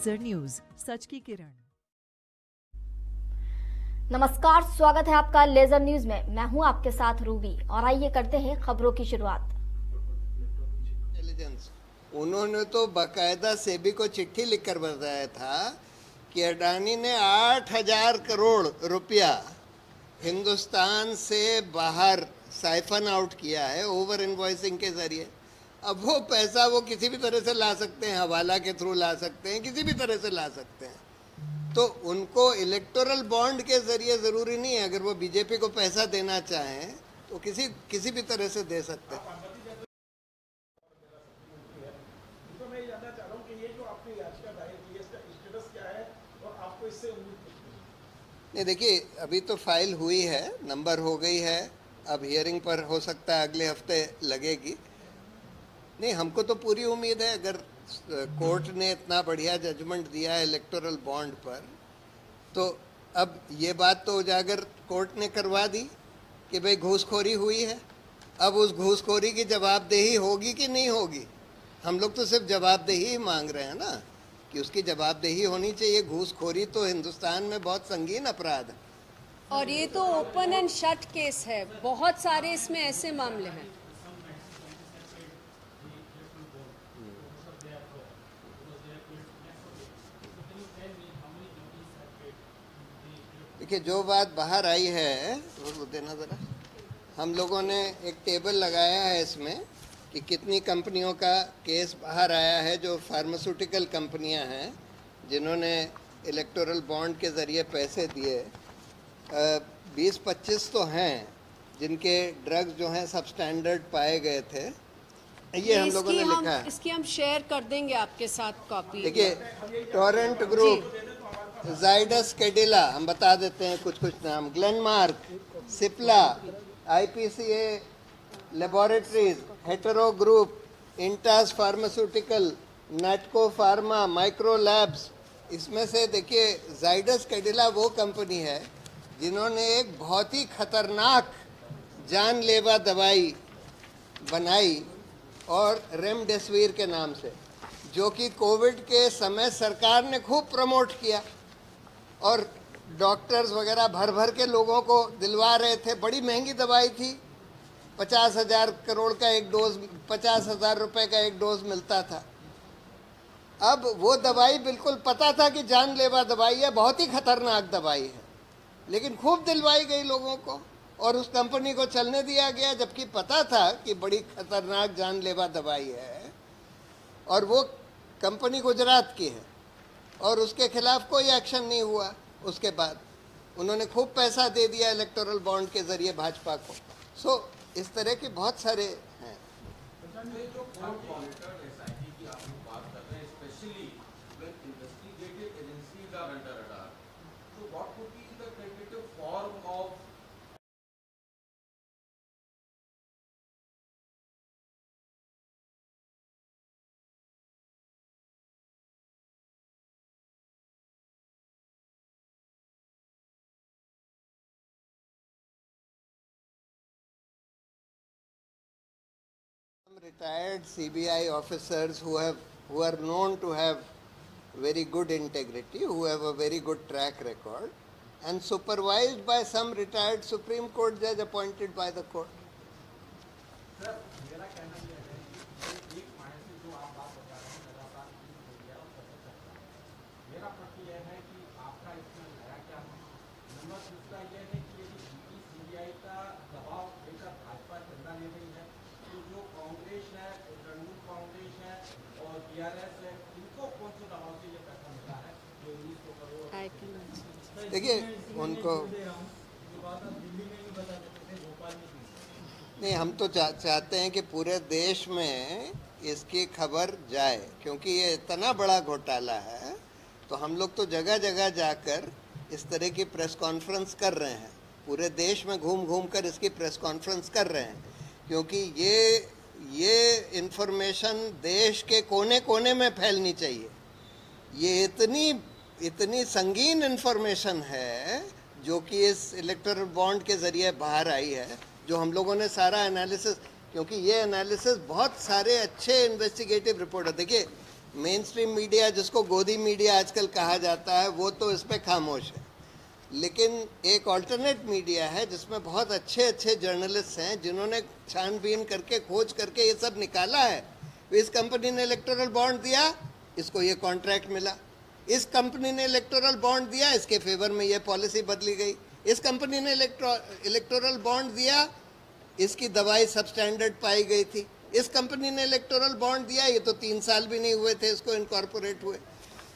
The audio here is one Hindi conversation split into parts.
लेजर न्यूज़ सच की किरण नमस्कार स्वागत है आपका लेजर न्यूज़ में। मैं हूँ आपके साथ रूबी और आइए करते हैं खबरों की शुरुआत। इंटेलिजेंस उन्होंने तो बकायदा सेबी को चिट्ठी लिखकर बताया था कि अडानी ने आठ हज़ार करोड़ रुपया हिंदुस्तान से बाहर साइफन आउट किया है ओवर इन्वॉइसिंग के ज़रिए। अब वो पैसा वो किसी भी तरह से ला सकते हैं हवाला के थ्रू ला सकते हैं किसी भी तरह से ला सकते हैं। तो उनको इलेक्टोरल बॉन्ड के ज़रिए ज़रूरी नहीं है अगर वो बीजेपी को पैसा देना चाहें तो किसी किसी भी तरह से दे सकते हैं। तो नहीं देखिए अभी तो फ़ाइल हुई है नंबर हो गई है अब हियरिंग पर हो सकता है अगले हफ़्ते लगेगी। नहीं, हमको तो पूरी उम्मीद है, अगर कोर्ट ने इतना बढ़िया जजमेंट दिया है इलेक्टोरल बॉन्ड पर तो अब ये बात तो उजागर कोर्ट ने करवा दी कि भाई घूसखोरी हुई है। अब उस घूसखोरी की जवाबदेही होगी कि नहीं होगी? हम लोग तो सिर्फ़ जवाबदेही ही मांग रहे हैं ना, कि उसकी जवाबदेही होनी चाहिए। घूसखोरी तो हिंदुस्तान में बहुत संगीन अपराध है। और ये तो ओपन एंड शट केस है। बहुत सारे इसमें ऐसे मामले हैं। देखिए जो बात बाहर आई है वो देना ज़रा। हम लोगों ने एक टेबल लगाया है इसमें कि कितनी कंपनियों का केस बाहर आया है जो फार्मास्यूटिकल कंपनियाँ हैं जिन्होंने इलेक्टोरल बॉन्ड के ज़रिए पैसे दिए। बीस पच्चीस तो हैं जिनके ड्रग्स जो हैं सब स्टैंडर्ड पाए गए थे। ये हम लोगों ने लिखा है। इसकी हम शेयर कर देंगे आपके साथ कॉपी देखिए टोरेंट ग्रुप जाइडस कैडिला हम बता देते हैं कुछ कुछ नाम Glenmark Cipla IPCA laboratories Hetero group Intas pharmaceutical Natco pharma Micro Labs इसमें से देखिए जाइडस कैडिला वो कंपनी है जिन्होंने एक बहुत ही खतरनाक जानलेवा दवाई बनाई और रेमडेसिविर के नाम से, जो कि कोविड के समय सरकार ने खूब प्रमोट किया। और डॉक्टर्स वगैरह भर भर के लोगों को दिलवा रहे थे। बड़ी महँगी दवाई थी। पचास हज़ार करोड़ का एक डोज, पचास हज़ार रुपये का एक डोज मिलता था। अब वो दवाई बिल्कुल पता था कि जानलेवा दवाई है, बहुत ही खतरनाक दवाई है। लेकिन खूब दिलवाई गई लोगों को और उस कंपनी को चलने दिया गया, जबकि पता था कि बड़ी खतरनाक जानलेवा दवाई है। और वो कंपनी गुजरात की है। और उसके खिलाफ कोई एक्शन नहीं हुआ। उसके बाद उन्होंने खूब पैसा दे दिया इलेक्टोरल बॉन्ड के ज़रिए भाजपा को। सो इस तरह के बहुत सारे हैं। especially retired CBI officers who have who are known to have very good integrity, who have a very good track record, and supervised by some retired Supreme Court judge appointed by the court. Sir Congress है तृणमूल कांग्रेस है और बीआरएस है। इनको कौन से दबाव से ये पैसा मिला है? जो उन्नीस सौ। करोड़ देखिए उनको ये बात आप दिल्ली में भी बता देते भोपाल में भी। नहीं हम तो चा, चाहते हैं कि पूरे देश में इसकी खबर जाए क्योंकि ये इतना बड़ा घोटाला है तो हम लोग तो जगह जगह जाकर इस तरह की प्रेस कॉन्फ्रेंस कर रहे हैं। पूरे देश में घूम घूम कर इसकी प्रेस कॉन्फ्रेंस कर रहे हैं क्योंकि ये ये इन्फॉर्मेशन देश के कोने कोने में फैलनी चाहिए। ये इतनी इतनी संगीन इन्फॉर्मेशन है, जो कि इस इलेक्टोरल बॉन्ड के ज़रिए बाहर आई है, जो हम लोगों ने सारा एनालिसिस क्योंकि ये एनालिसिस बहुत सारे अच्छे इन्वेस्टिगेटिव रिपोर्ट है। देखिए मेन स्ट्रीम मीडिया जिसको गोदी मीडिया आजकल कहा जाता है, वो तो इस पर खामोश है। लेकिन एक ऑल्टरनेट मीडिया है जिसमें बहुत अच्छे अच्छे जर्नलिस्ट हैं, जिन्होंने छानबीन करके, खोज करके ये सब निकाला है। इस कंपनी ने इलेक्टोरल बॉन्ड दिया, इसको ये कॉन्ट्रैक्ट मिला। इस कंपनी ने इलेक्टोरल बॉन्ड दिया, इसके फेवर में ये पॉलिसी बदली गई। इस कंपनी ने इलेक्टोरल बॉन्ड दिया, इसकी दवाई सब स्टैंडर्ड पाई गई थी। इस कंपनी ने इलेक्टोरल बॉन्ड दिया, ये तो तीन साल भी नहीं हुए थे इसको इनकॉर्पोरेट हुए।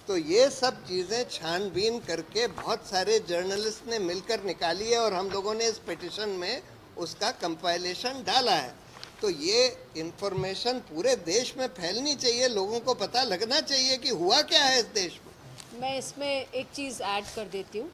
तो ये सब चीज़ें छानबीन करके बहुत सारे जर्नलिस्ट ने मिलकर निकाली है और हम लोगों ने इस पिटिशन में उसका कंपाइलेशन डाला है। तो ये इंफॉर्मेशन पूरे देश में फैलनी चाहिए, लोगों को पता लगना चाहिए कि हुआ क्या है इस देश में। मैं इसमें एक चीज़ ऐड कर देती हूँ।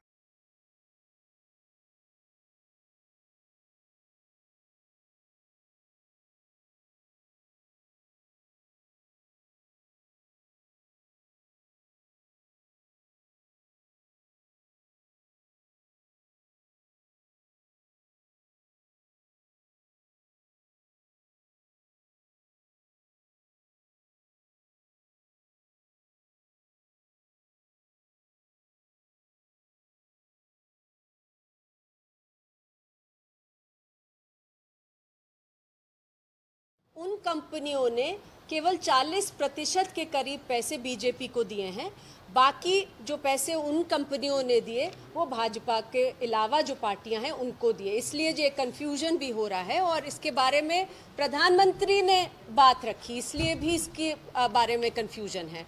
उन कंपनियों ने केवल 40 प्रतिशत के करीब पैसे बीजेपी को दिए हैं। बाकी जो पैसे उन कंपनियों ने दिए, वो भाजपा के अलावा जो पार्टियाँ हैं, उनको दिए। इसलिए जो कन्फ्यूज़न भी हो रहा है और इसके बारे में प्रधानमंत्री ने बात रखी, इसलिए भी इसके बारे में कन्फ्यूज़न है।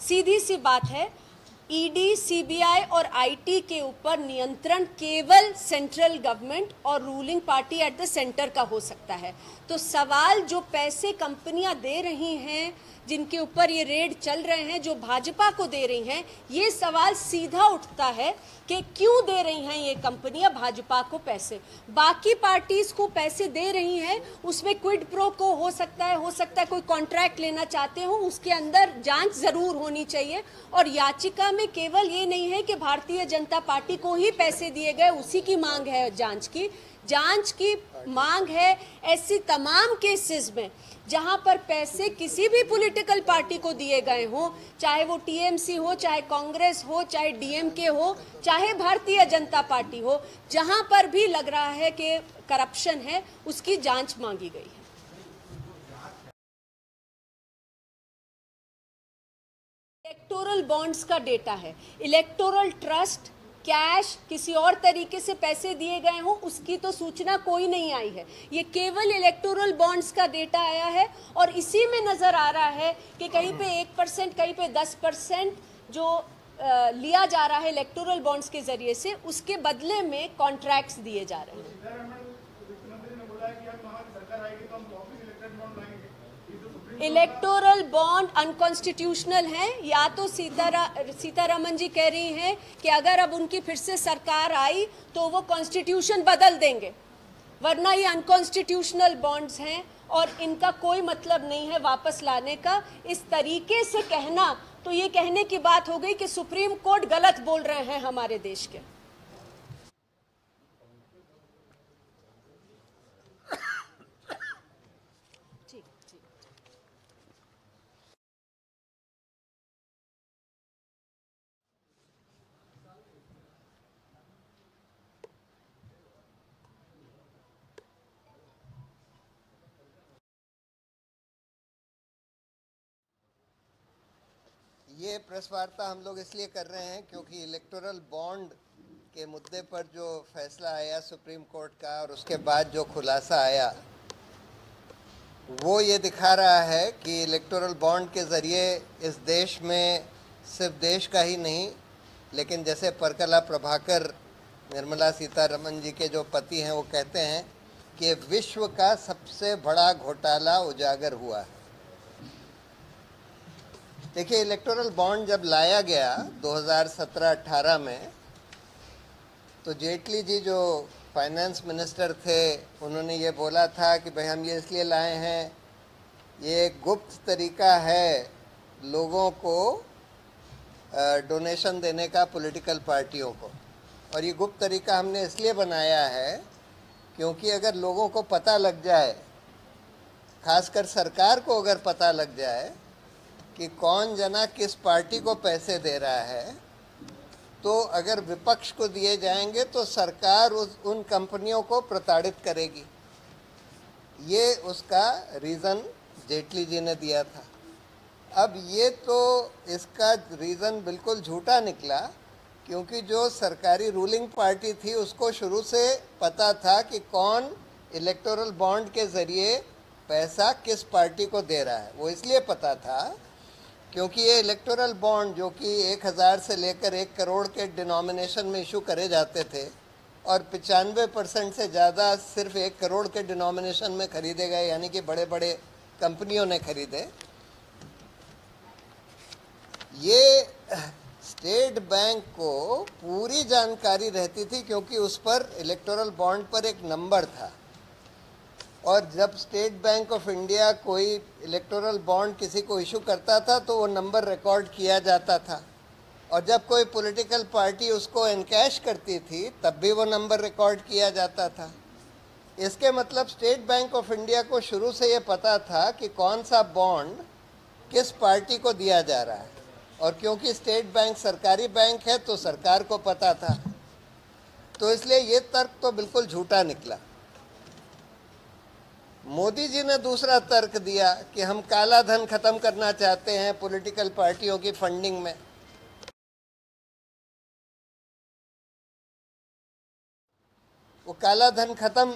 सीधी सी बात है ईडी, सीबीआई और आईटी के ऊपर नियंत्रण केवल सेंट्रल गवर्नमेंट और ruling party at the centre का हो सकता है। तो सवाल जो पैसे कंपनियाँ दे रही हैं जिनके ऊपर ये रेड चल रहे हैं, जो भाजपा को दे रही हैं, ये सवाल सीधा उठता है कि क्यों दे रही हैं ये कंपनियाँ भाजपा को पैसे? बाकी पार्टीज़ को पैसे दे रही हैं, उसमें क्विड प्रो को हो सकता है, हो सकता है कोई कॉन्ट्रैक्ट लेना चाहते हो, उसके अंदर जाँच ज़रूर होनी चाहिए। और याचिका में केवल ये नहीं है कि भारतीय जनता पार्टी को ही पैसे दिए गए, उसी की मांग है जाँच की। जाँच की मांग है ऐसी तमाम केसेस में, जहाँ पर पैसे किसी भी पॉलिटिकल पार्टी को दिए गए हों, चाहे वो टीएमसी हो, चाहे कांग्रेस हो, चाहे डीएमके हो, चाहे भारतीय जनता पार्टी हो, जहाँ पर भी लग रहा है कि करप्शन है, उसकी जाँच मांगी गई है। इलेक्टोरल बॉन्ड्स का डेटा है। इलेक्टोरल ट्रस्ट कैश किसी और तरीके से पैसे दिए गए हों उसकी तो सूचना कोई नहीं आई है। ये केवल इलेक्टोरल बॉन्ड्स का डेटा आया है और इसी में नज़र आ रहा है कि कहीं पे एक परसेंट कहीं पे दस परसेंट जो आ, लिया जा रहा है इलेक्टोरल बॉन्ड्स के ज़रिए से उसके बदले में कॉन्ट्रैक्ट्स दिए जा रहे हैं। इलेक्टोरल बॉन्ड अनकॉन्स्टिट्यूशनल है, या तो सीतारा, सीतारमन जी कह रही हैं कि अगर अब उनकी फिर से सरकार आई तो वो कॉन्स्टिट्यूशन बदल देंगे। वरना ये अनकॉन्स्टिट्यूशनल बॉन्ड्स हैं और इनका कोई मतलब नहीं है वापस लाने का। इस तरीके से कहना तो ये कहने की बात हो गई कि सुप्रीम कोर्ट गलत बोल रहे हैं हमारे देश के। ये प्रेस वार्ता हम लोग इसलिए कर रहे हैं क्योंकि इलेक्टोरल बॉन्ड के मुद्दे पर जो फैसला आया सुप्रीम कोर्ट का और उसके बाद जो खुलासा आया, वो ये दिखा रहा है कि इलेक्टोरल बॉन्ड के ज़रिए इस देश में सिर्फ़ देश का ही नहीं, लेकिन जैसे परकला प्रभाकर, निर्मला सीतारमन जी के जो पति हैं, वो कहते हैं कि विश्व का सबसे बड़ा घोटाला उजागर हुआ है। देखिए इलेक्टोरल बॉन्ड जब लाया गया 2017-18 में तो जेटली जी जो फाइनेंस मिनिस्टर थे, उन्होंने ये बोला था कि भाई हम ये इसलिए लाए हैं, ये गुप्त तरीका है लोगों को डोनेशन देने का पॉलिटिकल पार्टियों को। और ये गुप्त तरीका हमने इसलिए बनाया है क्योंकि अगर लोगों को पता लग जाए, खासकर सरकार को अगर पता लग जाए कि कौन जना किस पार्टी को पैसे दे रहा है तो अगर विपक्ष को दिए जाएँगे तो सरकार उस, उन कंपनियों को प्रताड़ित करेगी। ये उसका रीज़न जेटली जी ने दिया था। अब ये तो इसका रीज़न बिल्कुल झूठा निकला, क्योंकि जो सरकारी रूलिंग पार्टी थी, उसको शुरू से पता था कि कौन इलेक्टोरल बॉन्ड के ज़रिए पैसा किस पार्टी को दे रहा है। वो इसलिए पता था क्योंकि ये इलेक्टोरल बॉन्ड जो कि एक हज़ार से लेकर एक करोड़ के डिनोमिनेशन में इशू करे जाते थे, और पचानवे परसेंट से ज़्यादा सिर्फ़ एक करोड़ के डिनोमिनेशन में खरीदे गए, यानी कि बड़े बड़े कंपनियों ने खरीदे। ये स्टेट बैंक को पूरी जानकारी रहती थी क्योंकि उस पर इलेक्टोरल बॉन्ड पर एक नंबर था। और जब स्टेट बैंक ऑफ़ इंडिया कोई इलेक्टोरल बॉन्ड किसी को इशू करता था तो वो नंबर रिकॉर्ड किया जाता था। और जब कोई पॉलिटिकल पार्टी उसको इनकैश करती थी, तब भी वो नंबर रिकॉर्ड किया जाता था। इसके मतलब स्टेट बैंक ऑफ़ इंडिया को शुरू से ये पता था कि कौन सा बॉन्ड किस पार्टी को दिया जा रहा है। और क्योंकि स्टेट बैंक सरकारी बैंक है तो सरकार को पता था। तो इसलिए ये तर्क तो बिल्कुल झूठा निकला। मोदी जी ने दूसरा तर्क दिया कि हम काला धन खत्म करना चाहते हैं पॉलिटिकल पार्टियों की फंडिंग में। वो काला धन खत्म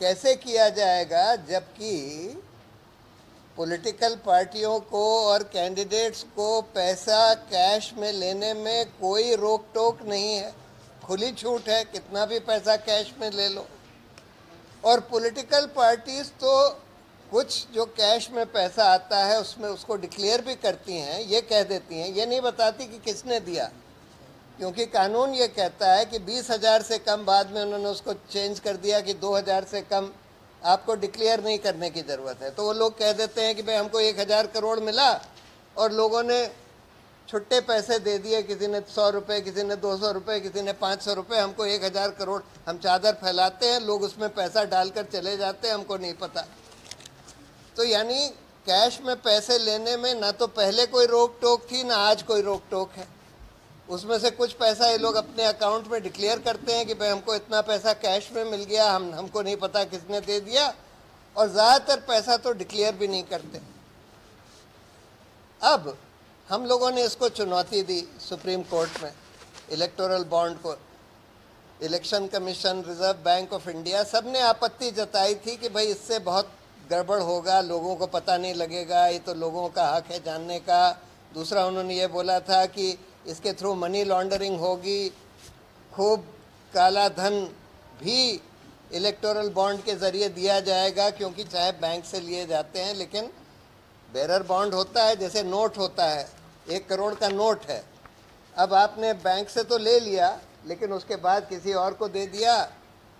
कैसे किया जाएगा जबकि पॉलिटिकल पार्टियों को और कैंडिडेट्स को पैसा कैश में लेने में कोई रोक टोक नहीं है। खुली छूट है, कितना भी पैसा कैश में ले लो। और पॉलिटिकल पार्टीज़ तो कुछ जो कैश में पैसा आता है, उसमें उसको डिक्लेयर भी करती हैं, ये कह देती हैं। ये नहीं बताती कि किसने दिया, क्योंकि कानून ये कहता है कि बीस हज़ार से कम बाद में उन्होंने उसको चेंज कर दिया कि दो हज़ार से कम आपको डिक्लेयर नहीं करने की ज़रूरत है। तो वो लोग कह देते हैं कि भाई हमको एक हज़ार करोड़ मिला और लोगों ने छुट्टे पैसे दे दिए, किसी ने सौ रुपये किसी ने दो सौ रुपये किसी ने पाँच सौ रुपये हमको एक हज़ार करोड़, हम चादर फैलाते हैं, लोग उसमें पैसा डालकर चले जाते हैं, हमको नहीं पता। तो यानी कैश में पैसे लेने में ना तो पहले कोई रोक टोक थी, ना आज कोई रोक टोक है। उसमें से कुछ पैसा ये लोग अपने अकाउंट में डिक्लेयर करते हैं कि भाई हमको इतना पैसा कैश में मिल गया, हम, हमको नहीं पता किसने दे दिया, और ज़्यादातर पैसा तो डिक्लेयर भी नहीं करते। अब हम लोगों ने इसको चुनौती दी सुप्रीम कोर्ट में इलेक्टोरल बॉन्ड को। Election commission Reserve Bank of India सबने आपत्ति जताई थी कि भाई इससे बहुत गड़बड़ होगा, लोगों को पता नहीं लगेगा, ये तो लोगों का हक है जानने का। दूसरा उन्होंने ये बोला था कि इसके थ्रू मनी लॉन्ड्रिंग होगी, खूब काला धन भी इलेक्टोरल बॉन्ड के ज़रिए दिया जाएगा, क्योंकि चाहे बैंक से लिए जाते हैं, लेकिन बेरर बॉन्ड होता है, जैसे नोट होता है, एक करोड़ का नोट है। अब आपने बैंक से तो ले लिया, लेकिन उसके बाद किसी और को दे दिया,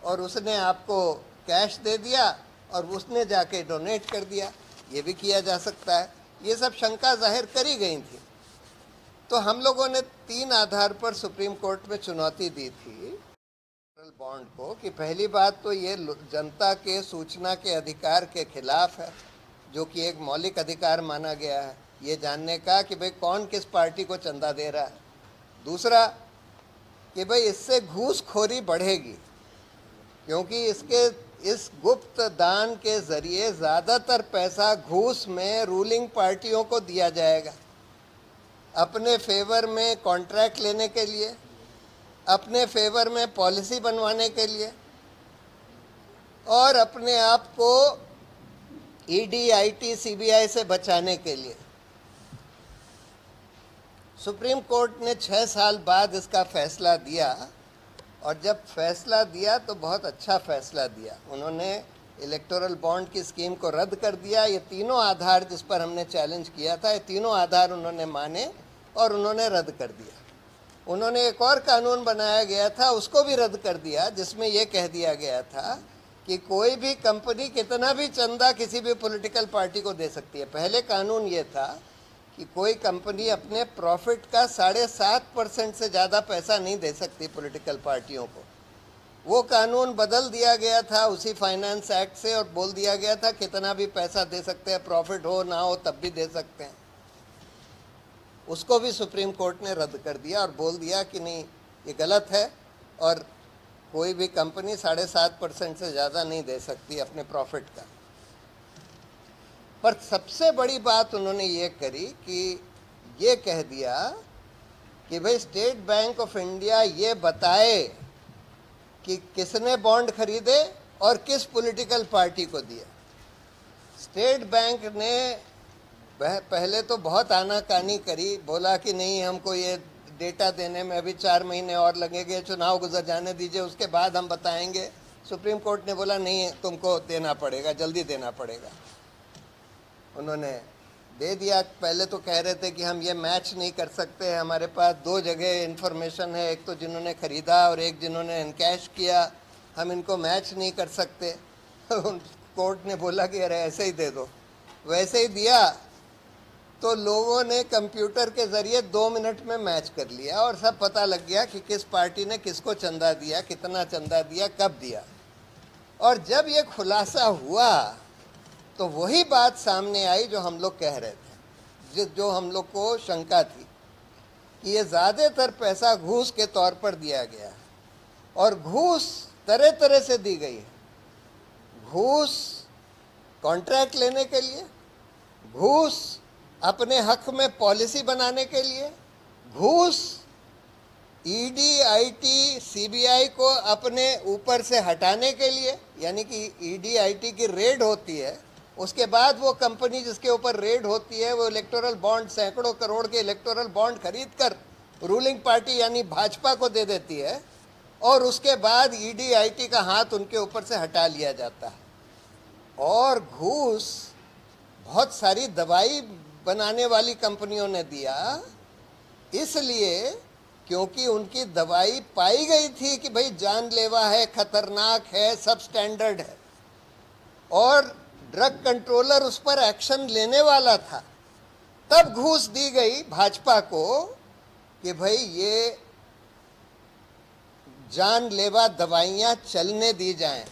और उसने आपको कैश दे दिया, और उसने जाके डोनेट कर दिया। ये भी किया जा सकता है। ये सब शंका ज़ाहिर करी गई थी। तो हम लोगों ने तीन आधार पर सुप्रीम कोर्ट में चुनौती दी थी बॉन्ड को, कि पहली बात तो ये जनता के, सूचना के अधिकार के खिलाफ है। जो कि एक मौलिक अधिकार माना गया है, ये जानने का कि भाई कौन किस पार्टी को चंदा दे रहा है। दूसरा, कि भाई इससे घूसखोरी बढ़ेगी, क्योंकि इसके, इस गुप्त दान के ज़रिए ज़्यादातर पैसा घूस में रूलिंग पार्टियों को दिया जाएगा। अपने फेवर में कॉन्ट्रैक्ट लेने के लिए, अपने फेवर में पॉलिसी बनवाने के लिए, और अपने आप को ईडी आईटी सीबीआई से बचाने के लिए। सुप्रीम कोर्ट ने छः साल बाद इसका फैसला दिया और जब फैसला दिया तो बहुत अच्छा फैसला दिया। उन्होंने इलेक्टोरल बॉन्ड की स्कीम को रद्द कर दिया। ये तीनों आधार जिस पर हमने चैलेंज किया था, ये तीनों आधार उन्होंने माने और उन्होंने रद्द कर दिया। उन्होंने एक और कानून बनाया गया था, उसको भी रद्द कर दिया, जिसमें यह कह दिया गया था कि कोई भी कंपनी कितना भी चंदा किसी भी पॉलिटिकल पार्टी को दे सकती है। पहले कानून ये था कि कोई कंपनी अपने प्रॉफिट का साढ़े सात परसेंट से ज़्यादा पैसा नहीं दे सकती पॉलिटिकल पार्टियों को। वो कानून बदल दिया गया था उसी फाइनेंस एक्ट से और बोल दिया गया था कितना भी पैसा दे सकते हैं, प्रॉफिट हो ना हो तब भी दे सकते हैं। उसको भी सुप्रीम कोर्ट ने रद्द कर दिया और बोल दिया कि नहीं, ये गलत है और कोई भी कंपनी साढ़े सात परसेंट से ज़्यादा नहीं दे सकती अपने प्रॉफिट का। पर सबसे बड़ी बात उन्होंने ये करी कि ये कह दिया कि भाई स्टेट बैंक ऑफ़ इंडिया ये बताए कि किसने बॉन्ड खरीदे और किस पॉलिटिकल पार्टी को दिया। स्टेट बैंक ने पहले तो बहुत आनाकानी करी, बोला कि नहीं हमको ये डेटा देने में अभी चार महीने और लगेंगे, चुनाव गुजर जाने दीजिए, उसके बाद हम बताएँगे। सुप्रीम कोर्ट ने बोला, नहीं, तुमको देना पड़ेगा, जल्दी देना पड़ेगा। उन्होंने दे दिया। पहले तो कह रहे थे कि हम ये मैच नहीं कर सकते, हमारे पास दो जगह इन्फॉर्मेशन है, एक तो जिन्होंने ख़रीदा और एक जिन्होंने इनकैश किया। हम इनको मैच नहीं कर सकते। कोर्ट ने बोला कि, अरे, ऐसे ही दे दो। वैसे ही दिया। तो लोगों ने कंप्यूटर के ज़रिए दो मिनट में मैच कर लिया और सब पता लग गया कि किस पार्टी ने किसको चंदा दिया, कितना चंदा दिया, कब दिया। और जब ये खुलासा हुआ तो वही बात सामने आई जो हम लोग कह रहे थे, जो जो हम लोग को शंका थी कि ये ज़्यादातर पैसा घूस के तौर पर दिया गया और घूस तरह तरह से दी गई है। घूस कॉन्ट्रैक्ट लेने के लिए, घूस अपने हक में पॉलिसी बनाने के लिए घूस ईडी आईटी सीबीआई को अपने ऊपर से हटाने के लिए, यानी कि ईडी आईटी की रेड होती है, उसके बाद वो कंपनी जिसके ऊपर रेड होती है, वो इलेक्टोरल बॉन्ड, सैकड़ों करोड़ के इलेक्टोरल बॉन्ड खरीद कर रूलिंग पार्टी यानी भाजपा को दे देती है, और उसके बाद ईडी आईटी का हाथ उनके ऊपर से हटा लिया जाता है। और घूस, बहुत सारी दवाई बनाने वाली कंपनियों ने दिया, इसलिए क्योंकि उनकी दवाई पाई गई थी कि भाई जानलेवा है, खतरनाक है, सब स्टैंडर्ड है। और ड्रग कंट्रोलर उस पर एक्शन लेने वाला था। तब घूस दी गई भाजपा को कि भाई ये जानलेवा दवाइयाँ चलने दी जाएँ।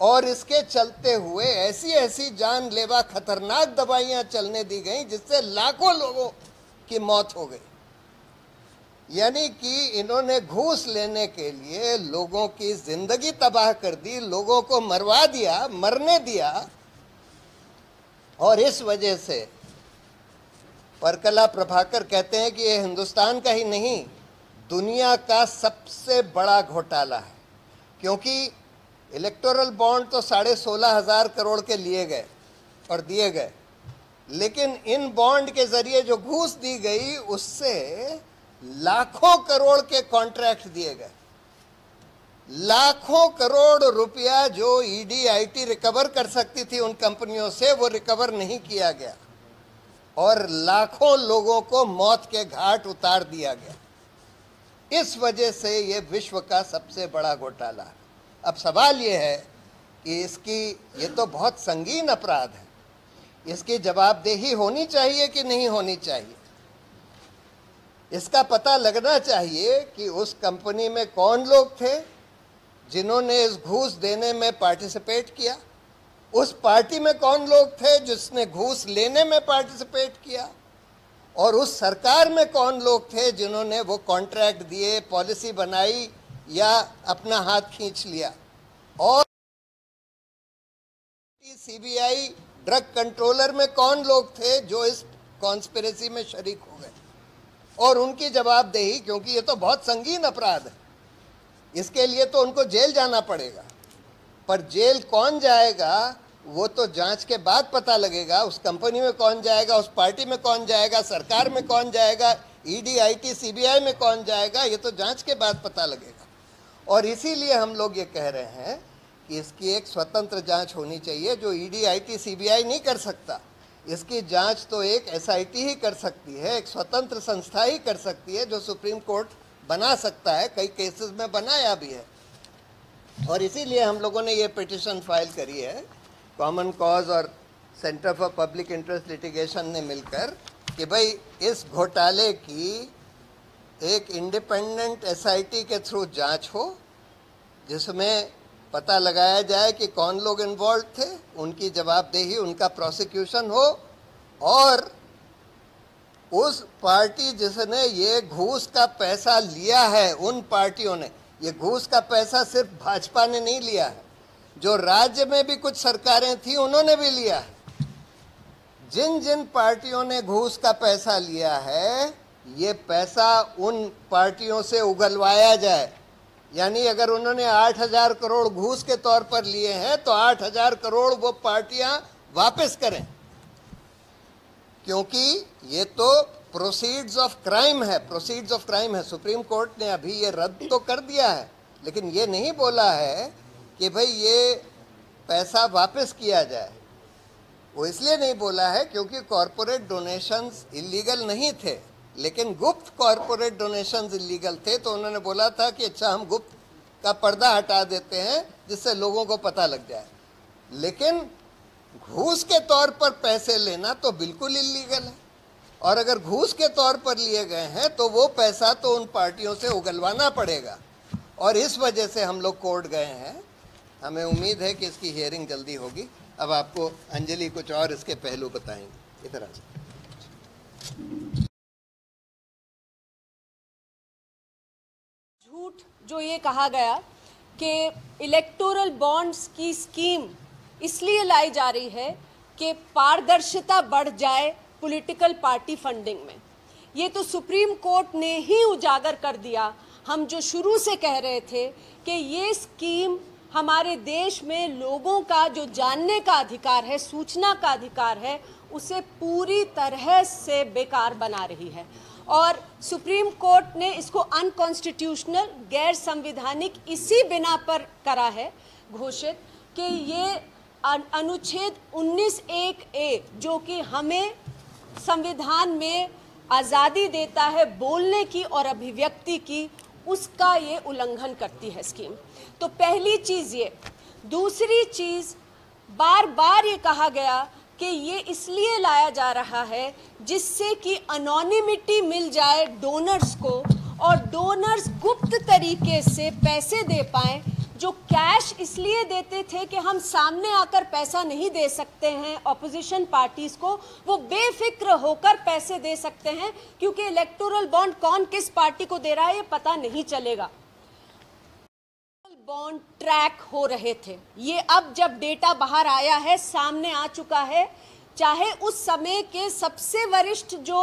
और इसके चलते हुए ऐसी ऐसी जानलेवा खतरनाक दवाइयाँ चलने दी गई, जिससे लाखों लोगों की मौत हो गई। यानी कि इन्होंने घूस लेने के लिए लोगों की ज़िंदगी तबाह कर दी, लोगों को मरवा दिया, मरने दिया। और इस वजह से परकला प्रभाकर कहते हैं कि ये हिंदुस्तान का ही नहीं, दुनिया का सबसे बड़ा घोटाला है। क्योंकि इलेक्टोरल बॉन्ड तो साढ़े सोलह हज़ार करोड़ के लिए गए और दिए गए। लेकिन इन बॉन्ड के ज़रिए जो घूस दी गई, उससे लाखों करोड़ के कॉन्ट्रैक्ट दिए गए। लाखों करोड़ रुपया जो ईडी आईटी रिकवर कर सकती थी उन कंपनियों से, वो रिकवर नहीं किया गया। और लाखों लोगों को मौत के घाट उतार दिया गया। इस वजह से ये विश्व का सबसे बड़ा घोटाला। है अब सवाल ये है कि इसकी, ये तो बहुत संगीन अपराध है। इसकी जवाबदेही होनी चाहिए कि नहीं होनी चाहिए? इसका पता लगना चाहिए कि उस कंपनी में कौन लोग थे जिन्होंने इस घूस देने में पार्टिसिपेट किया। उस पार्टी में कौन लोग थे जिसने घूस लेने में पार्टिसिपेट किया? और उस सरकार में कौन लोग थे जिन्होंने वो कॉन्ट्रैक्ट दिए, पॉलिसी बनाई या अपना हाथ खींच लिया। और सीबीआई ड्रग कंट्रोलर में कौन लोग थे जो इस कॉन्स्पिरेसी में शरीक हो गए? और उनकी जवाबदेही, क्योंकि ये तो बहुत संगीन अपराध है, इसके लिए तो उनको जेल जाना पड़ेगा। पर जेल कौन जाएगा, वो तो जाँच के बाद पता लगेगा, उस कंपनी में कौन जाएगा, उस पार्टी में कौन जाएगा, सरकार में कौन जाएगा ईडी आईटी सीबीआई में कौन जाएगा, ये तो जाँच के बाद पता लगेगा। और इसीलिए हम लोग ये कह रहे हैं कि इसकी एक स्वतंत्र जाँच होनी चाहिए जो ईडी आईटी सीबीआई नहीं कर सकता। इसकी जाँच तो एक एसआईटी ही कर सकती है, एक स्वतंत्र संस्था ही कर सकती है जो सुप्रीम कोर्ट बना सकता है, कई केसेस में बनाया भी है। और इसीलिए हम लोगों ने ये पिटिशन फ़ाइल करी है। कॉमन कॉज और Centre for Public Interest Litigation ने मिलकर कि भाई इस घोटाले की एक इंडिपेंडेंट एसआईटी के थ्रू जाँच हो, जिसमें पता लगाया जाए कि कौन लोग इन्वॉल्व थे, उनकी जवाबदेही, उनका प्रोसिक्यूशन हो, और उस पार्टी जिसने ये घूस का पैसा लिया है, उन पार्टियों ने, ये घूस का पैसा सिर्फ़ भाजपा ने नहीं लिया है, जो राज्य में भी कुछ सरकारें थी, उन्होंने भी लिया है। जिन जिन पार्टियों ने घूस का पैसा लिया है ये पैसा उन पार्टियों से उगलवाया जाए। यानी अगर उन्होंने आठ हज़ार करोड़ घूस के तौर पर लिए हैं तो आठ हज़ार करोड़ वो पार्टियाँ वापस करें। क्योंकि ये तो प्रोसीड्स ऑफ़ क्राइम है प्रोसीड्स ऑफ़ क्राइम है। सुप्रीम कोर्ट ने अभी ये रद्द तो कर दिया है, लेकिन ये नहीं बोला है कि भाई ये पैसा वापस किया जाए। वो इसलिए नहीं बोला है क्योंकि कॉरपोरेट डोनेशंस इलीगल नहीं थे। लेकिन गुप्त कॉरपोरेट डोनेशंस इलीगल थे तो उन्होंने बोला था कि अच्छा हम गुप्त का पर्दा हटा देते हैं, जिससे लोगों को पता लग जाए। लेकिन घूस के तौर पर पैसे लेना तो बिल्कुल इलीगल है। और अगर घूस के तौर पर लिए गए हैं तो वो पैसा तो उन पार्टियों से उगलवाना पड़ेगा। और इस वजह से हम लोग कोर्ट गए हैं। हमें उम्मीद है कि इसकी हियरिंग जल्दी होगी। अब आपको अंजलि कुछ और इसके पहलू बताएँगे। इधर जो ये कहा गया कि इलेक्टोरल बॉन्ड्स की स्कीम इसलिए लाई जा रही है कि पारदर्शिता बढ़ जाए पॉलिटिकल पार्टी फंडिंग में। ये तो सुप्रीम कोर्ट ने ही उजागर कर दिया। हम जो शुरू से कह रहे थे कि ये स्कीम हमारे देश में लोगों का, जो जानने का अधिकार है, सूचना का अधिकार है, उसे पूरी तरह से बेकार बना रही है। और सुप्रीम कोर्ट ने इसको अनकॉन्स्टिट्यूशनल गैर संविधानिक इसी बिना पर करा है, घोषित, कि ये अनुच्छेद 19 एक ए, जो कि हमें संविधान में आज़ादी देता है बोलने की और अभिव्यक्ति की, उसका ये उल्लंघन करती है स्कीम। तो पहली चीज़ ये। दूसरी चीज़ बार बार ये कहा गया कि ये इसलिए लाया जा रहा है जिससे कि अनोनिमिटी मिल जाए डोनर्स को और डोनर्स गुप्त तरीके से पैसे दे पाएँ, जो कैश इसलिए देते थे कि हम सामने आकर पैसा नहीं दे सकते हैं ऑपोजिशन पार्टीज़ को वो बेफिक्र होकर पैसे दे सकते हैं, क्योंकि इलेक्टोरल बॉन्ड कौन किस पार्टी को दे रहा है ये पता नहीं चलेगा। बॉन्ड ट्रैक हो रहे थे। ये अब जब डेटा बाहर आया है, सामने आ चुका है, चाहे उस समय के सबसे वरिष्ठ जो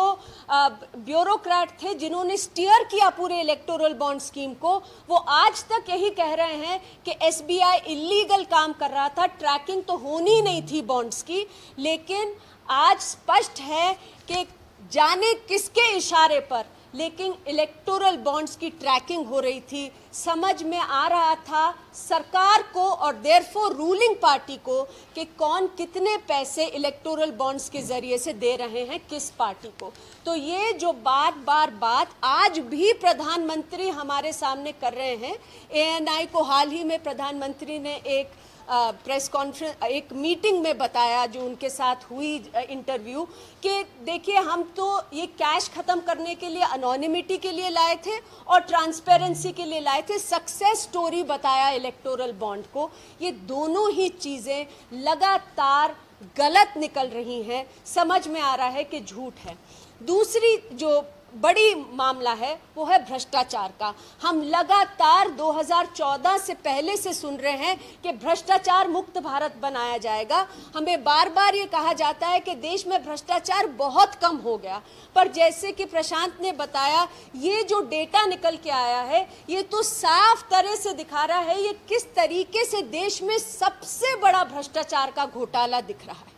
ब्यूरोक्रेट थे, जिन्होंने स्टीयर किया पूरे इलेक्टोरल बॉन्ड स्कीम को, वो आज तक यही कह रहे हैं कि एसबीआई इलीगल काम कर रहा था ट्रैकिंग तो होनी नहीं थी बॉन्ड्स की, लेकिन आज स्पष्ट है कि जाने किसके इशारे पर लेकिन इलेक्टोरल बॉन्ड्स की ट्रैकिंग हो रही थी। समझ में आ रहा था सरकार को और देयरफॉर रूलिंग पार्टी को कि कौन कितने पैसे इलेक्टोरल बॉन्ड्स के ज़रिए से दे रहे हैं, किस पार्टी को। तो ये जो बार बार बात आज भी प्रधानमंत्री हमारे सामने कर रहे हैं। एएनआई को हाल ही में प्रधानमंत्री ने एक प्रेस कॉन्फ्रेंस एक मीटिंग में बताया जो उनके साथ हुई इंटरव्यू कि देखिए, हम तो ये कैश खत्म करने के लिए अनोनिमिटी के लिए लाए थे और ट्रांसपेरेंसी के लिए लाए थे। सक्सेस स्टोरी बताया इलेक्टोरल बॉन्ड को। ये दोनों ही चीज़ें लगातार गलत निकल रही हैं। समझ में आ रहा है कि झूठ है। दूसरी जो बड़ी मामला है, वो है भ्रष्टाचार का। हम लगातार 2014 से पहले से सुन रहे हैं कि भ्रष्टाचार मुक्त भारत बनाया जाएगा। हमें बार बार ये कहा जाता है कि देश में भ्रष्टाचार बहुत कम हो गया। पर जैसे कि प्रशांत ने बताया, ये जो डेटा निकल के आया है, ये तो साफ़ तरह से दिखा रहा है, ये किस तरीके से देश में सबसे बड़ा भ्रष्टाचार का घोटाला दिख रहा है।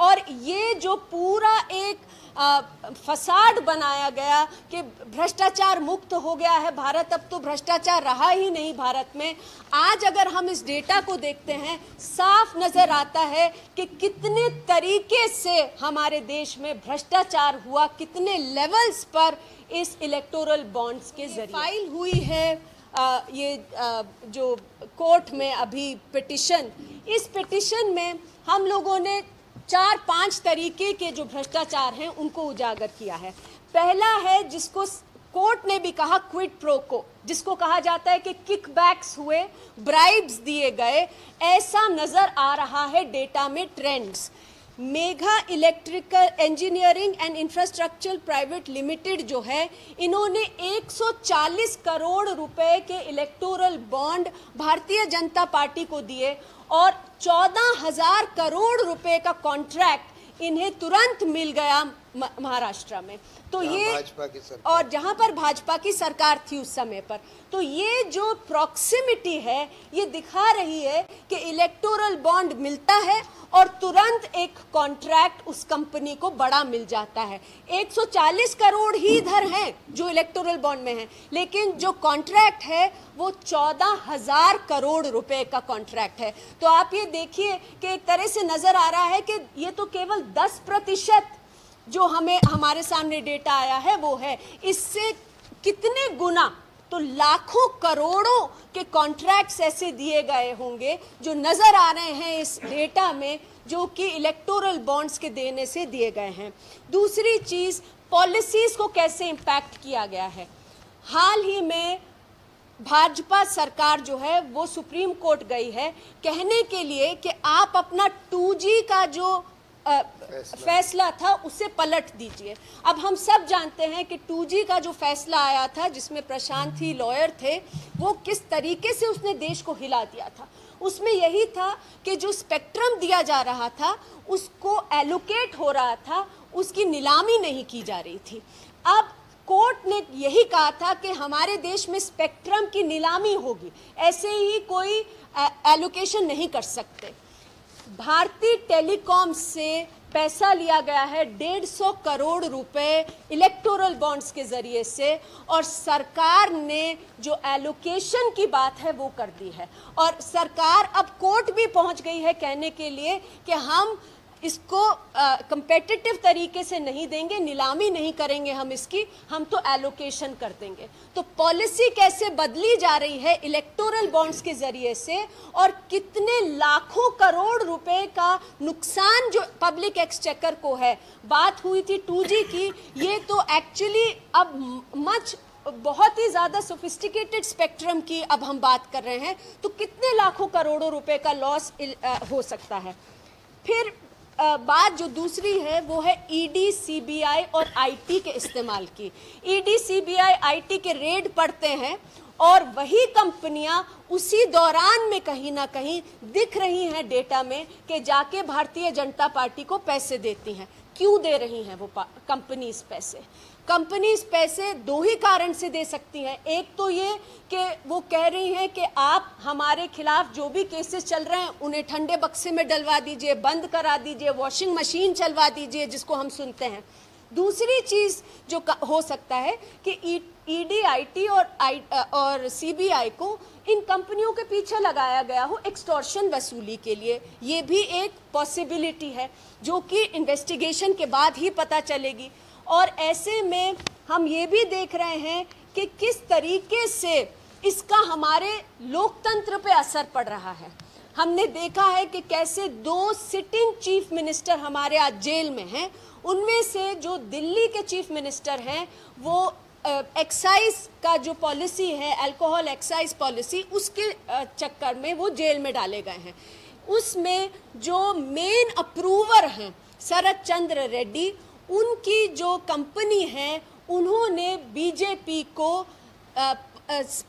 और ये जो पूरा एक आ, फसाड बनाया गया कि भ्रष्टाचार मुक्त हो गया है भारत अब तो भ्रष्टाचार रहा ही नहीं भारत में। आज अगर हम इस डेटा को देखते हैं साफ़ नज़र आता है कि कितने तरीके से हमारे देश में भ्रष्टाचार हुआ कितने लेवल्स पर इस इलेक्टोरल बॉन्ड्स के ज़रिए। फ़ाइल हुई है आ, ये आ, जो कोर्ट में अभी पिटिशन इस पिटिशन में हम लोगों ने चार पाँच तरीके के जो भ्रष्टाचार हैं, उनको उजागर किया है। पहला है जिसको कोर्ट ने भी कहा क्विट प्रो को जिसको कहा जाता है कि किकबैक्स हुए ब्राइब्स दिए गए, ऐसा नज़र आ रहा है डेटा में trends Megha electrical engineering and infrastructure private limited जो है, इन्होंने 140 करोड़ रुपए के electoral bond Bharatiya Janata party को दिए और चौदह हज़ार करोड़ रुपए का कॉन्ट्रैक्ट इन्हें तुरंत मिल गया। महाराष्ट्र में। तो ये भाजपा की सरकार और जहाँ पर भाजपा की सरकार थी उस समय पर तो ये जो प्रॉक्सिमिटी है ये दिखा रही है कि इलेक्टोरल बॉन्ड मिलता है और तुरंत एक कॉन्ट्रैक्ट उस कंपनी को बड़ा मिल जाता है। 140 करोड़ ही इधर हैं जो इलेक्टोरल बॉन्ड में है लेकिन जो कॉन्ट्रैक्ट है वो चौदह हज़ार करोड़ रुपए का कॉन्ट्रैक्ट है। तो आप ये देखिए कि एक तरह से नज़र आ रहा है कि ये तो केवल 10 प्रतिशत जो हमें, हमारे सामने डेटा आया है, वो है। इससे कितने गुना तो लाखों करोड़ों के कॉन्ट्रैक्ट्स ऐसे दिए गए होंगे जो नज़र आ रहे हैं इस डेटा में, जो कि इलेक्टोरल बॉन्ड्स के देने से दिए गए हैं। दूसरी चीज़ पॉलिसीज़ को कैसे इम्पैक्ट किया गया है? हाल ही में भाजपा सरकार जो है, वो सुप्रीम कोर्ट गई है, कहने के लिए कि आप अपना 2G का जो अ, फैसला। था उसे पलट दीजिए। अब हम सब जानते हैं कि 2G का जो फैसला आया था जिसमें प्रशांत ही लॉयर थे वो किस तरीके से उसने देश को हिला दिया था? उसमें यही था कि जो स्पेक्ट्रम दिया जा रहा था उसको एलोकेट हो रहा था उसकी नीलामी नहीं की जा रही थी। अब कोर्ट ने यही कहा था कि हमारे देश में स्पेक्ट्रम की नीलामी होगी। ऐसे ही कोई एलोकेशन नहीं कर सकते। भारतीय टेलीकॉम से पैसा लिया गया है डेढ़ सौ करोड़ रुपए इलेक्टोरल बॉन्ड्स के ज़रिए से और सरकार ने जो एलोकेशन की बात है वो कर दी है। और सरकार अब कोर्ट भी पहुँच गई है कहने के लिए कि हम इसको कंपेटिटिव तरीके से नहीं देंगे, नीलामी नहीं करेंगे हम इसकी, हम तो एलोकेशन कर देंगे। तो पॉलिसी कैसे बदली जा रही है इलेक्टोरल बॉन्ड्स के ज़रिए से और कितने लाखों करोड़ रुपए का नुकसान जो पब्लिक एक्सचेकर को है, बात हुई थी 2G की, ये तो एक्चुअली अब मच बहुत ही ज़्यादा सोफिस्टिकेटेड स्पेक्ट्रम की अब हम बात कर रहे हैं। तो कितने लाखों करोड़ों रुपए का लॉस हो सकता है? फिर बात जो दूसरी है, वो है E ईडी सीबीआई और आईटी के इस्तेमाल की। E ईडी सीबीआई आईटी के रेड पड़ते हैं और वही कंपनियाँ उसी दौरान में कहीं ना कहीं दिख रही हैं डेटा में कि जाके भारतीय जनता पार्टी को पैसे देती हैं। क्यों दे रही हैं वो कंपनीज़ पैसे? कंपनीज़ पैसे दो ही कारण से दे सकती हैं। एक तो ये कि वो कह रही हैं कि आप हमारे खिलाफ जो भी केसेस चल रहे हैं, उन्हें ठंडे बक्से में डलवा दीजिए, बंद करा दीजिए वॉशिंग मशीन चलवा दीजिए, जिसको हम सुनते हैं। दूसरी चीज़ जो हो सकता है कि ईडी आईटी और आई और सीबीआई को इन कंपनियों के पीछे लगाया गया हो एक्सटॉर्शन वसूली के लिए। ये भी एक पॉसिबिलिटी है, जो कि इन्वेस्टिगेशन के बाद ही पता चलेगी। और ऐसे में हम ये भी देख रहे हैं कि किस तरीके से इसका हमारे लोकतंत्र पे असर पड़ रहा है। हमने देखा है कि कैसे दो सिटिंग चीफ मिनिस्टर हमारे आज जेल में हैं। उनमें से जो दिल्ली के चीफ मिनिस्टर हैं, वो एक्साइज का जो पॉलिसी है अल्कोहल एक्साइज पॉलिसी उसके चक्कर में वो जेल में डाले गए हैं। उसमें जो मेन अप्रूवर हैं शरद चंद्र रेड्डी उनकी जो कंपनी है, उन्होंने बीजेपी को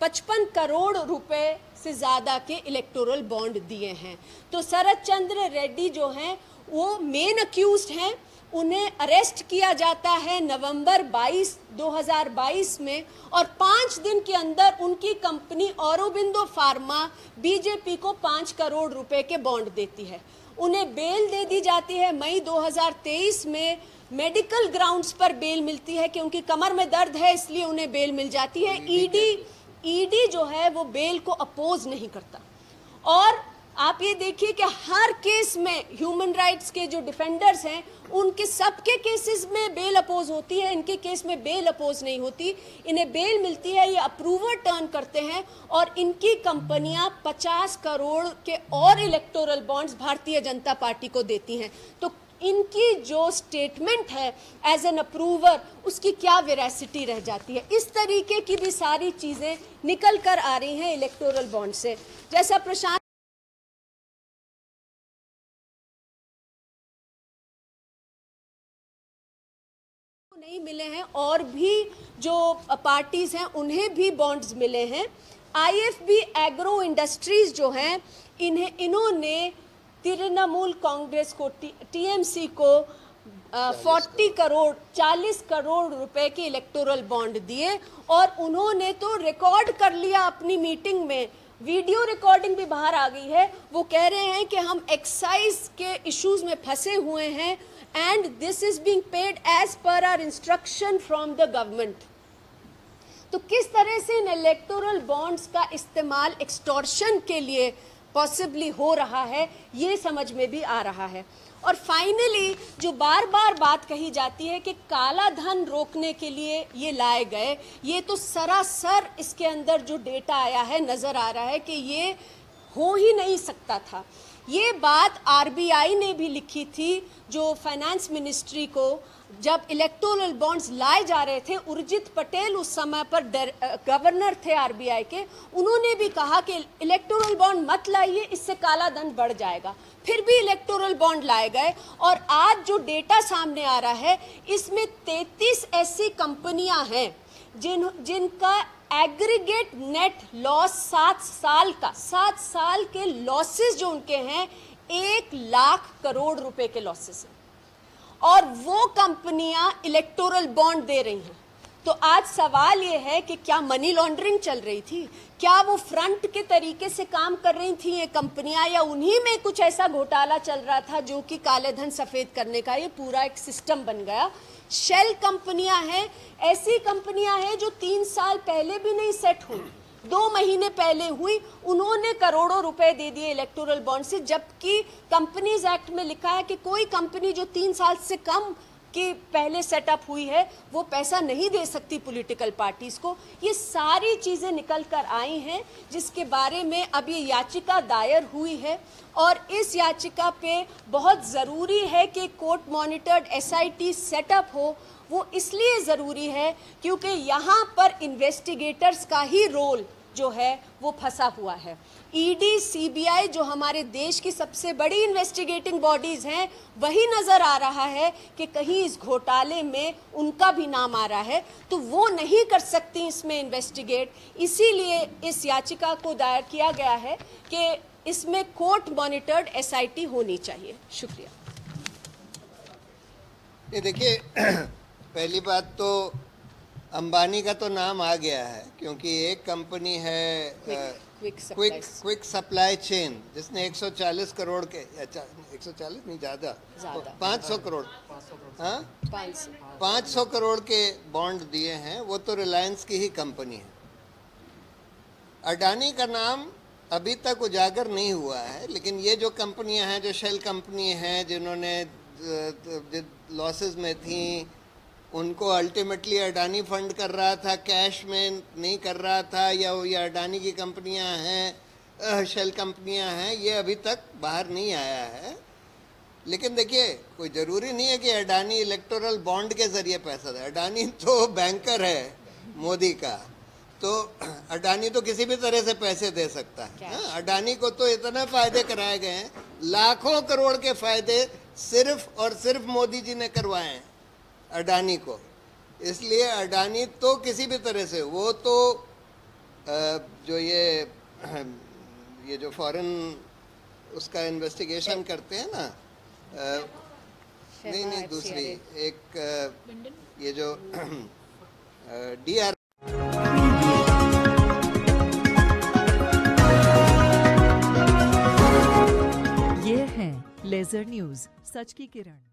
पचपन करोड़ रुपए से ज़्यादा के इलेक्टोरल बॉन्ड दिए हैं। तो शरद चंद्र रेड्डी जो हैं, वो मेन अक्यूज हैं। उन्हें अरेस्ट किया जाता है नवंबर 22 2022 में और पाँच दिन के अंदर उनकी कंपनी औरबिंदो फार्मा बीजेपी को पाँच करोड़ रुपए के बॉन्ड देती है। उन्हें बेल दे दी जाती है मई 2023 में। मेडिकल ग्राउंड्स पर बेल मिलती है कि उनकी कमर में दर्द है इसलिए उन्हें बेल मिल जाती है। ईडी ईडी जो है वो बेल को अपोज नहीं करता। और आप ये देखिए कि हर केस में ह्यूमन राइट्स के जो डिफेंडर्स हैं उनके सबके केसेस में बेल अपोज होती है इनके केस में बेल अपोज नहीं होती। इन्हें बेल मिलती है ये अप्रूवर टर्न करते हैं और इनकी कंपनियाँ 50 करोड़ के और electoral bonds Bharatiya Janata party को देती हैं। तो इनकी जो स्टेटमेंट है एज एन अप्रूवर उसकी क्या वेरासिटी रह जाती है? इस तरीके की भी सारी चीज़ें निकल कर आ रही हैं इलेक्टोरल बॉन्ड से। जैसा प्रशांत नहीं मिले हैं, और भी जो पार्टीज़ हैं, उन्हें भी बॉन्ड्स मिले हैं। आईएफबी एग्रो इंडस्ट्रीज़ जो हैं, इन्हें, इन्होंने तृणमूल कांग्रेस को टीएमसी को फोर्टी करोड़, चालीस करोड़ रुपए के इलेक्टोरल बॉन्ड दिए और उन्होंने तो रिकॉर्ड कर लिया अपनी मीटिंग में। वीडियो रिकॉर्डिंग भी बाहर आ गई है। वो कह रहे हैं कि हम एक्साइज के इश्यूज़ में फंसे हुए हैं and this is being paid as per our instruction from the government तो किस तरह से इन इलेक्टोरल बॉन्ड्स का इस्तेमाल एक्सटॉर्शन के लिए पॉसिबली हो रहा है, ये समझ में भी आ रहा है। और फाइनली जो बार बार बात कही जाती है कि काला धन रोकने के लिए ये लाए गए, ये तो सरासर इसके अंदर जो डेटा आया है, नज़र आ रहा है कि ये हो ही नहीं सकता था। ये बात आरबीआई ने भी लिखी थी, जो फाइनेंस मिनिस्ट्री को जब इलेक्टोरल बॉन्ड्स लाए जा रहे थे, उर्जित पटेल उस समय पर गवर्नर थे आरबीआई के, उन्होंने भी कहा कि इलेक्टोरल बॉन्ड मत लाइए, इससे काला धन बढ़ जाएगा। फिर भी इलेक्टोरल बॉन्ड लाए गए और आज जो डेटा सामने आ रहा है, इसमें 33 ऐसी कंपनियाँ हैं, जिन, जिनका एग्रीगेट नेट लॉस सात साल का, सात साल के लॉसेस जो उनके हैं, एक लाख करोड़ रुपए के लॉसेस और वो कंपनियाँ इलेक्टोरल बॉन्ड दे रही हैं। तो आज सवाल ये है कि क्या मनी लॉन्ड्रिंग चल रही थी? क्या वो फ्रंट के तरीके से काम कर रही थी ये कंपनियाँ, या उन्हीं में कुछ ऐसा घोटाला चल रहा था जो कि काले धन सफ़ेद करने का ये पूरा एक सिस्टम बन गया? शेल कंपनियाँ हैं, ऐसी कंपनियाँ हैं जो तीन साल पहले भी नहीं सेट हुई। दो महीने पहले हुई, उन्होंने करोड़ों रुपए दे दिए इलेक्टोरल बॉन्ड से, जबकि कंपनीज़ एक्ट में लिखा है कि कोई कंपनी जो तीन साल से कम की पहले सेटअप हुई है, वो पैसा नहीं दे सकती पॉलिटिकल पार्टीज़ को। ये सारी चीज़ें निकल कर आई हैं, जिसके बारे में अब ये याचिका दायर हुई है। और इस याचिका पे बहुत ज़रूरी है कि कोर्ट मॉनिटर्ड एसआईटी सेटअप हो। वो इसलिए ज़रूरी है क्योंकि यहाँ पर इन्वेस्टिगेटर्स का ही रोल जो है, वो फंसा हुआ है। ईडी सीबीआई जो हमारे देश की सबसे बड़ी इन्वेस्टिगेटिंग बॉडीज हैं, वही नज़र आ रहा है कि कहीं इस घोटाले में उनका भी नाम आ रहा है। तो वो नहीं कर सकती इसमें इन्वेस्टिगेट इसीलिए इस याचिका को दायर किया गया है कि इसमें कोर्ट मॉनिटर्ड एसआईटी होनी चाहिए। शुक्रिया। ये देखिए, पहली बात तो अंबानी का तो नाम आ गया है क्योंकि एक कंपनी है क्विक क्विक सप्लाई चेन जिसने 140 करोड़ के अच्छा 140 नहीं ज़्यादा। ज़्यादा। 500 करोड़। हाँ? पाँच सौ 500 करोड़ के बॉन्ड दिए हैं वो तो रिलायंस की ही कंपनी है। अडानी का नाम अभी तक उजागर नहीं हुआ है लेकिन ये जो कंपनियाँ हैं जो शेल कंपनी हैं जिन्होंने लॉसेस में थी उनको अल्टीमेटली अडानी फंड कर रहा था कैश में नहीं कर रहा था या वो ये अडानी की कंपनियाँ हैं शेल कंपनियाँ हैं ये अभी तक बाहर नहीं आया है। लेकिन देखिए कोई ज़रूरी नहीं है कि अडानी इलेक्टोरल बॉन्ड के ज़रिए पैसा दे। अडानी तो बैंकर है मोदी का। तो अडानी तो किसी भी तरह से पैसे दे सकता है। हाँ, अडानी को तो इतने फ़ायदे कराए गए हैं लाखों करोड़ के फ़ायदे सिर्फ़ और सिर्फ़ मोदी जी ने करवाए हैं। अडानी को। इसलिए अडानी तो किसी भी तरह से वो तो जो ये ये जो फॉरेन उसका इन्वेस्टिगेशन करते हैं ना नहीं नहीं दूसरी एक ये जो डी आर ये है लेजर न्यूज़ सच की किरण।